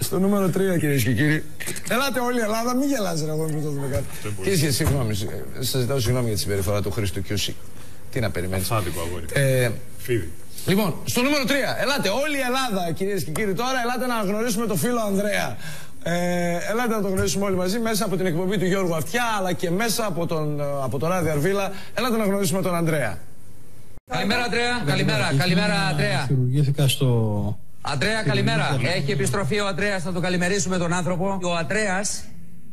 Στο νούμερο 3, κυρίες και κύριοι. Ελάτε όλη η Ελλάδα, μην γελάζετε εγώ πριν το δούμε κάτι. Κυρίε και συγγνώμη, ε, σας ζητάω συγγνώμη για τη συμπεριφορά του Χρήστου Κιούση. Τι να περιμένεις. Σάντικο αγόρι. Ε, Φίδι. λοιπόν, στο νούμερο 3, ελάτε όλη η Ελλάδα, κυρίες και κύριοι, τώρα ελάτε να γνωρίσουμε το φίλο Ανδρέα. Ε, ελάτε να το γνωρίσουμε όλοι μαζί μέσα από την εκπομπή του Γιώργου Αυτιά αλλά και μέσα από, τον, ε, από το ράδιο Αρβίλα. Ελάτε να γνωρίσουμε τον Ανδρέα. Καλημέρα, Αντρέα. Καλημέρα, καλημέρα, Αντρέα. Χειρουργήθηκα στο. Αντρέα, καλημέρα. Έχει επιστροφή ο Αντρέας, θα τον καλημερίσουμε τον άνθρωπο. Ο Αντρέας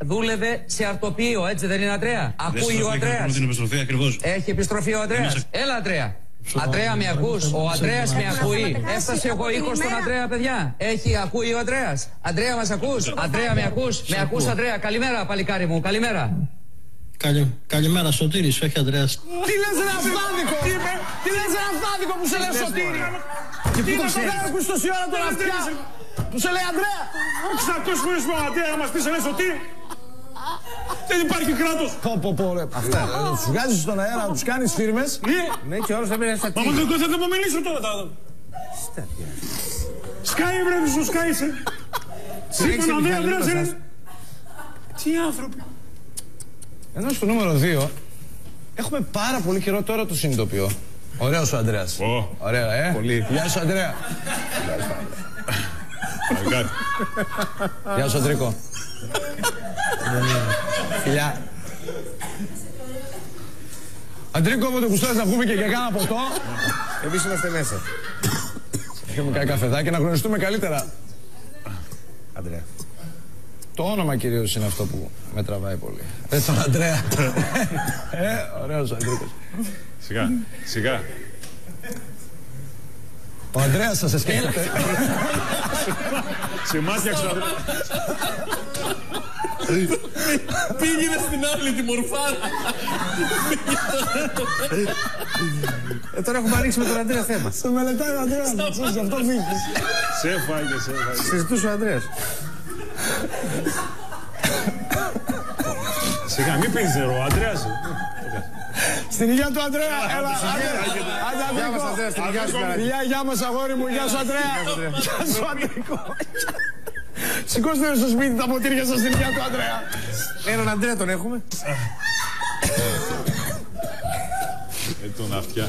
δούλευε σε αρτοπείο, έτσι δεν είναι, Αντρέα; Ακούει ο Αντρέας. την επιστροφή ακριβώς. Έχει επιστροφή ο Αντρέας. Έλα, Αντρέα. Αντρέα, με ακούς; Ο Αντρέας με ακούει. Έφτασε ο ήχος στον Αντρέα, παιδιά. Έχει, ακούει ο Αντρέας. Αντρέα, μας ακούς; Αντρέα, με ακούς; Με ακούς, Αντρέα; Καλημέρα, παλικάρι μου. Καλημέρα. Καλη... Καλημέρα, Σωτήρης, όχι Ανδρέας. Τι λες ρε αυθάδικο! Τι λες ρε αυθάδικο που σε λέει Σωτήρη! Και πού το ξέρεις! Δεν ακούς τόση ώρα τον αυτιά! Που σε λέει Ανδρέα! Έχεις ακούσει φορές που Αντρέα να μας πεις ένα σωτήρι. Δεν υπάρχει κράτος. Πω πω πω ρε. Αυτά. ε, Τους βγάζεις στον αέρα, τους κάνεις φίρμες. Ναι. Ναι, και όλος θα μπαίνει στα Μα μα δεν θα μου μιλήσω τώρα. τα- Σκάει βρε σου σκάει σε. Σήκω να δει Ανδρέας είναι. Τι άνθρωποι. Ενώ στο νούμερο 2 έχουμε πάρα πολύ καιρό τώρα το συνειδητοποιώ. Ωραίος ο Ανδρέας. Ω. Ωραία, ε. Πολύ. Γεια σου Ανδρέα. Παλικάρι. Γεια σου Τρίκο. Φιλιά. Αντρίκο, όποτε γουστάρεις να βγούμε και για κάνα ποτό, Εμείς είμαστε μέσα. έχουμε κάνει καφεδάκι να γνωριστούμε καλύτερα. Αντρέα. Το όνομα κυρίως είναι αυτό που με τραβάει πολύ. Ε, τον Αντρέα. ε, ωραίος ο Αντρίκος. Σιγά, σιγά. Ο Ανδρέας σας σκέφτεται. Σε μάτια ξανά. Πήγαινε στην άλλη τη μορφάρα. ε, τώρα έχουμε ανοίξει με τον Αντρέα θέμα. Το μελετάει ο Ανδρέας, ξέρεις, γι' αυτό φύγεις. Σε φάγε, σε φάγε. Συζητούσε ο Ανδρέας. Σιγά, μην πίνεις νερό, Αντρέας. Στην υγεία του Ανδρέα, έλα, άντε, άντε, Γεια μας, Αντρίκο. Αντρέα, στην υγεία σου. Μαράκη. Γεια, γεια μας αγόρι μου, γεια σου Ανδρέα. Γεια σου Αντρίκο. Σηκώστε στο σπίτι τα ποτήρια σας στην υγεία του Ανδρέα. Έναν Αντρέα τον έχουμε. Ε, τον αυτιά.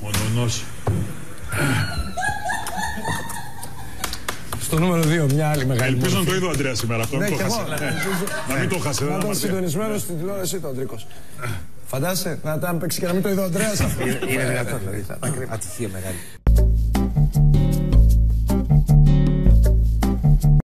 Μονονός. Στο νούμερο 2, μια άλλη μεγάλη Ελπίζω να μορφή. το είδε ο Αντρέας σήμερα αυτό. Ναι, μην και το εγώ. χάσε. Να μην το χάσε. Να δεν ήταν μας- συντονισμένος στην τηλεόραση του Αντρίκος. Φαντάσαι να τα παίξει και να μην το είδε ο Ανδρέας αυτό. Είναι δυνατόν δηλαδή. θα- θα κρύβει. Ατυχία μεγάλη.